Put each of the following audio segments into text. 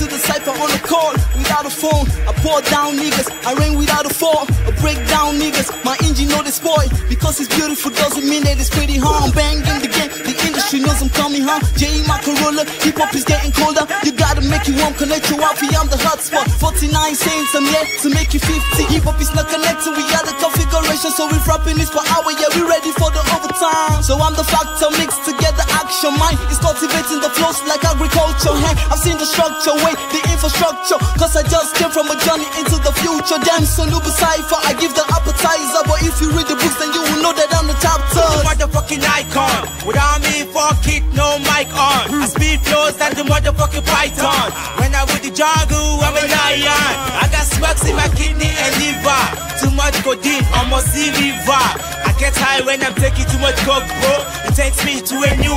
to the cipher on the call without a phone. I pour down niggas, I rain without a fall. I break down niggas, my engine know they spoil. Because it's beautiful doesn't mean that it's pretty, hard. I'm banging the game, the industry knows I'm coming, huh? J. my Corolla, hip hop is getting colder. You gotta make it warm, connect your wifi, I'm the hotspot. 49 cents, I'm here to make you 50. Hip hop is not connected, we got the configuration, so we're rapping this for hour, yeah, we ready for the overtime. So I'm the factor mixed together, action. Mine is cultivating the flows like agriculture. Hey, I've seen the structure, wait, the infrastructure. Cause I just came from a journey into the future. Damn, so new cipher, I give the appetizer. But if you read the books, then you will know that I'm the chapter. The motherfucking icon. Without me, fuck it, no mic on. I speed flows like the motherfucking python. When I with the jungle, I'm a lion. I got smokes in my kidney and liver. Too much codeine, almost see river. I get high when I'm taking too much coke, bro. It takes me to a new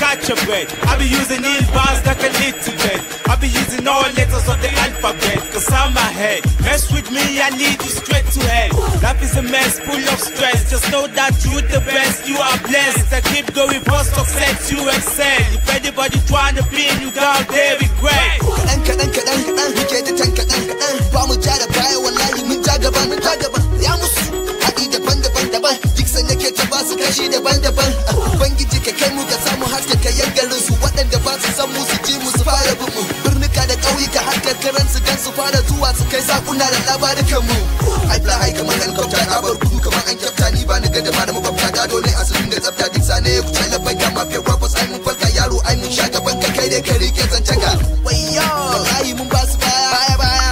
catch a breath. I be using these bars like little bit. I be using all letters of the alphabet. Cause I'm ahead. Mess with me, I lead you straight to hell. Life is a mess full of stress. Just know that you the best, you are blessed. I keep going for success, you excel. If anybody trying to pin you down, they regret. kaɗan kaɗan kaɗan kaɗan muke da tan kaɗan kaɗan ba mu ja da baya wallahi mun ja gaba mun ja gaba ya musu haɗi daban daban daban duk san yake ta ba su kashi daban daban har karkaran su gan su fara zuwa su kai sakuna da labarukan mu. Ai fly high kamar helicopter na bar gudu kamar an kyafta. Ni ba ni ga da ma da makwabta gado ne asirin da tsafta. Duk sane ya kuce labai ga mafiya rappers ai mun falka yaro ai mun sha gaban ka kai dai ka riƙe zancen ka. Wayyo! Wallahi mun ba su baya baya baya.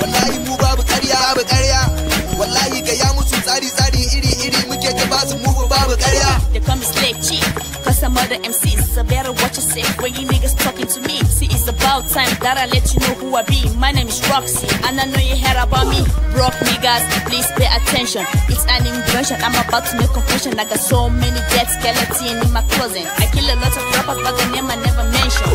Wallahi mu babu ƙarya babu ƙarya. Wallahi ga ya musu tsari tsari iri iri muke ta ba su mu babu ƙarya. Call me slave chick. Cause some other MCs, so better watch yourself when you niggas talking about time that I let you know who I be. My name is Roxy, and I know you heard about me. Broke niggas, please pay attention. It's an invention. I'm about to make confession. I got so many dead skeleton in my closet. I kill a lot of rappers, but the name I never mention.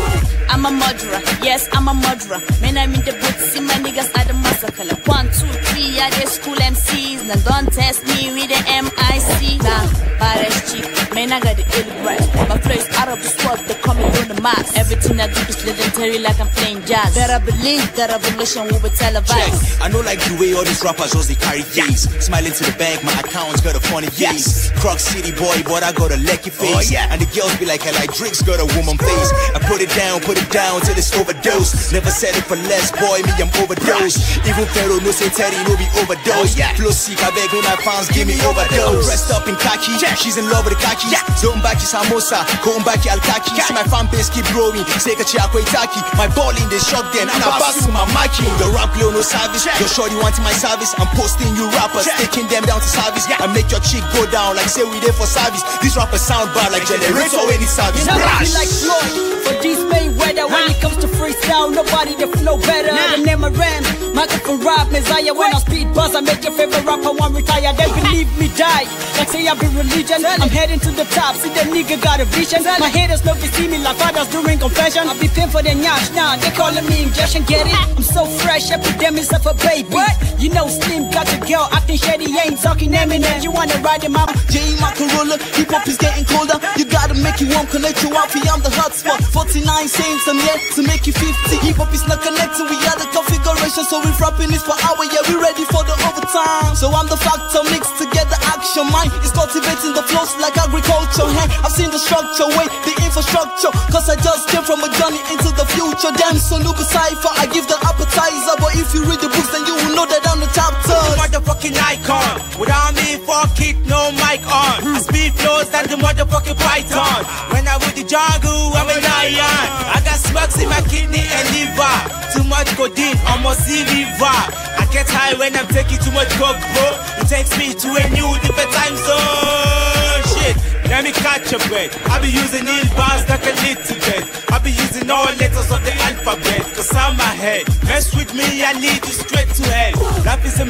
I'm a murderer, yes, I'm a murderer. Man, I'm in the booth, see my niggas at the massacre. Like one, two, three, yeah, they school MCs. Now don't test me with the MIC. Nah, baddest chick, I got the ill breath. My flow is out of this world, they call me the max. Everything I do is legendary like I'm playing jazz. Better believe that revolution will be televised. Check. I know like the way all these rappers they carry face. Smiling to the bank, my account's got a funny face. Croc City boy, but I got a lecky oh, face. yeah. And the girls be like, I like Drake's got a woman face. I put it down, put it down till it's overdose. Never said it for less, boy, me I'm overdose. Even Pharaoh no say Teddy no be overdose. yeah. Flow sick, I beg when my fans give me overdose. Dressed up in khaki, she's in love with the khaki. Zombaki samosa, Kombaki alkaki. See my fan base keep growing. Say ka akwai taki. My ball in the shotgun, and I pass my maki. The rap glow no service. Your shorty wanting my service. I'm posting you rappers, taking them down to service. I make your chick go down like say we there for service. These rappers sound bad like generator any service. Nobody Brash. like Floyd for these Mayweather when it comes to freestyle. Nobody the flow better. Name of Ram, microphone rap Messiah. When I speed buzz, I make your favorite rapper one retire. Then believe me, die. Like say I be religion. I'm heading to the top. See the nigga got a vision. My haters love to see me like fathers doing confession. I be paying for the nyash now. They calling me injection. Get it? I'm so fresh. Epidemics of a baby. What? You know Slim got your girl acting shady. Ain't talking Eminem. You wanna ride him up? J. my Corolla, hip hop is getting colder. You gotta make it warm, connect you wifi, I'm the hotspot. 49 cents, I'm here to make you 50. Hip hop is not connected, we got the configuration, so we're rapping this per hour, yeah, we ready for the overtime. So I'm the factor mixed together, action. Mine is cultivating the flows like agriculture. Hey, I've seen the structure, wait, the infrastructure. Cause I just came from a journey into the future. Damn, so new cipher, I give the appetizer. But if you read the books, then you will know that I'm the chapter. motherfucking icon. Without me, fuck it, no mic on. Speed flows like the motherfucking python. When I with the jungle, I'm a lion. I got smokes in my kidney and liver. Too much codeine, almost see river. I get high when I'm taking too much coke, bro. It takes me to a new different time zone. Shit. Let me catch a breath. I be using these bars like a little bit. I be using all letters of the alphabet. Cause I'm ahead. Mess with me, I lead you straight to hell.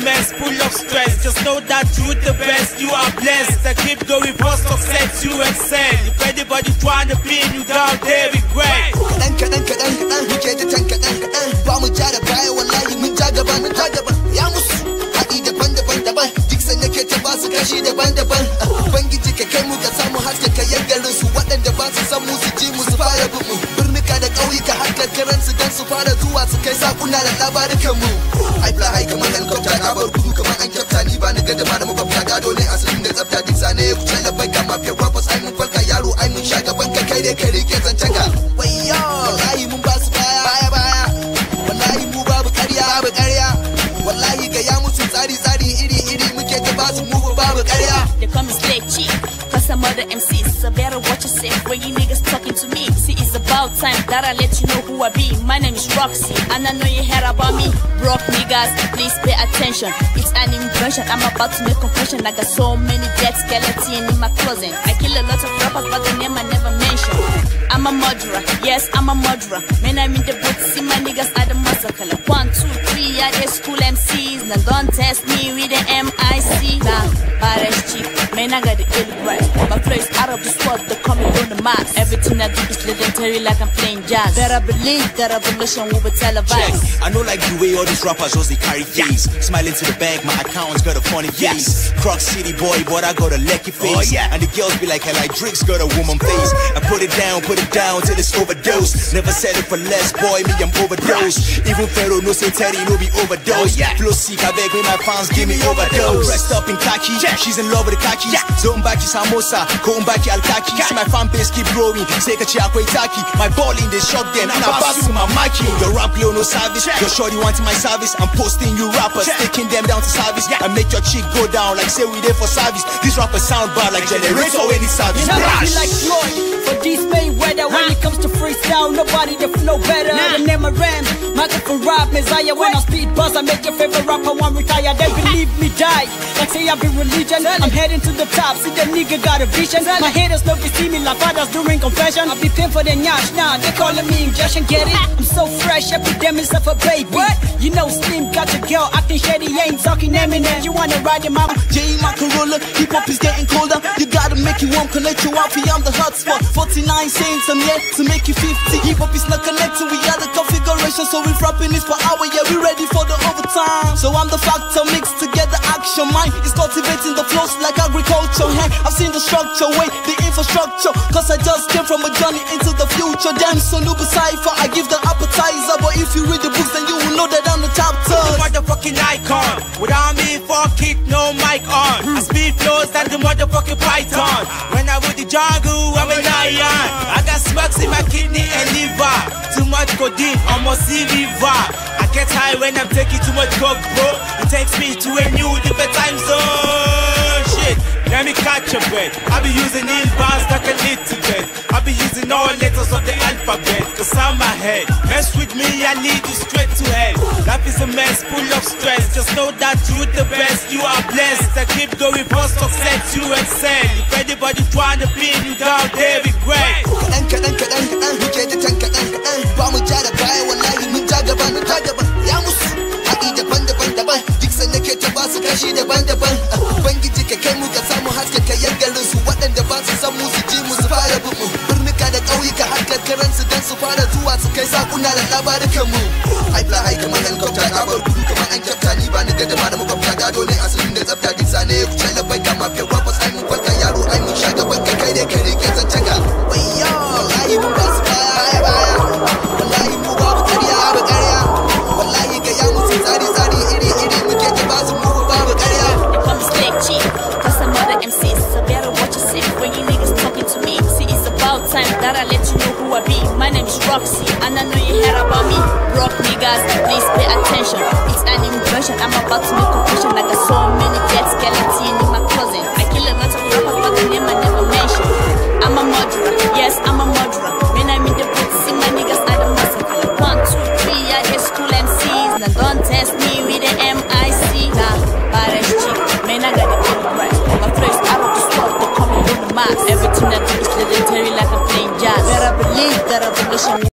mess full of stress. Just know that you're the best, you are blessed. I keep going for success, you excel. If anybody's trying to pin you down, they regret. Kashi daban daban. Kai mu ka samu haske ka yaggarin waɗanda ba su san mu da ƙauyuka har dan su fara zuwa su kai sakuna da labarukan. About time that I let you know who I be. My name is Roxy, and I know you heard about me. Broke niggas, please pay attention. It's an invention. I'm about to make confession. I got so many dead skeletons in my closet. I kill a lot of rappers, but the name I never mention. I'm a murderer, yes, I'm a murderer. Man, I'm in the book, see my niggas at the massacre. One, two, three, yeah, they school MCs. Now don't test me with the MIC. Nah, baddest chief, man, I got the ill right. My flow out of this world, they call Mars. Everything I do is legendary like I'm playing jazz. Better believe that revolution will be Check. televised. I know like the way all these rappers just they carry face. Smiling to the bank, my account's got a funny face. Croc City boy, but I got a lecky oh, face. Oh, yeah. And the girls be like, hell, like Drake's got a woman face. I put it down, put it down till it's overdose. Never settle for less, boy, me, I'm overdose. Even Pharaoh no say Teddy no be overdose. Oh, yeah. Flow sick, I beg me, my fans give me overdose. Dressed up in khaki, she's in love with the khaki. Zombaki samosa, Kombaki alkaki. See my fan base keep growing. Sekachi akwaitaki. My ball in the shotgun, and I pass to my maki. Your rap glow no service. Your shorty wanting my service. I'm posting you rappers, taking them down to service. I make your chick go down like say we there for service. These rappers sound bad like generator any service. You know Brash. like Floyd, but these Mayweather when it comes to freestyle, nobody the flow better. Nah. The name I ram, microphone rap, Messiah. When I speed buzz, I make your favorite rapper one retire. They believe me die, like say I be religion. I'm heading to the top, see the nigga got a vision. My haters love to see me like fathers doing confession. I be paying for the nyash now, they calling me injection. Get it? I'm so fresh, every epidemics of a baby. What? You know Slim got your girl acting shady, ain't talking Eminem. You wanna ride him out? J my Corolla, hip hop is getting colder. You gotta make you warm, connect your wifi, I'm the hotspot. 49 saints, I'm here to make you 50. Hip hop is not connecting, we got the configuration, so we rapping this per hour, yeah, we ready for the overtime. So I'm the factor, mixed action. Mine is cultivating the flows like agriculture. Hey, I've seen the structure, wait, the infrastructure. Cause I just came from a journey into the future. Damn, so new cipher, I give the appetizer. But if you read the books, then you will know that I'm the chapter. motherfucking icon. Without me fuck kick, no mic on. I speed flows than the motherfucking python. When I with the jungle. In my kidney and liver. Too much codeine, almost see river. I get high when I'm taking too much coke, bro. It takes me to a new different time zone. Shit. Let me catch a breath. I be using these bars can lead to death. I be using all letters of the Cause I'm ahead. Mess with me, I lead you straight to hell. Life is a mess full of stress. Just know that you're the best, you are blessed. I keep going for success, you excel. If anybody trying to pin you down, they regret. An kyafta ni ba ni ma da makwabta gado ne asalin da tsafta duk sane ya kuce labai kama fiye kwafas ai mun kwanta yaro ai mun sha gaban ka kai ne ka rike zancen ka wayyo wallahi mun ba su baya baya wallahi mu babu ƙarya babu ƙarya wallahi ga ya musu tsari tsari iri iri muke ta ba su mu comes Slick G, cause some other MCs. So better watch yourself when you niggas talking to me. See, it's about time that I let you know who I be. My name is Roxy, and I know you heard about me. Rock niggas, please pay attention. It's an invention, I'm about to make confession. I got so many dead skeletons in my closet. I kill a lot of they call me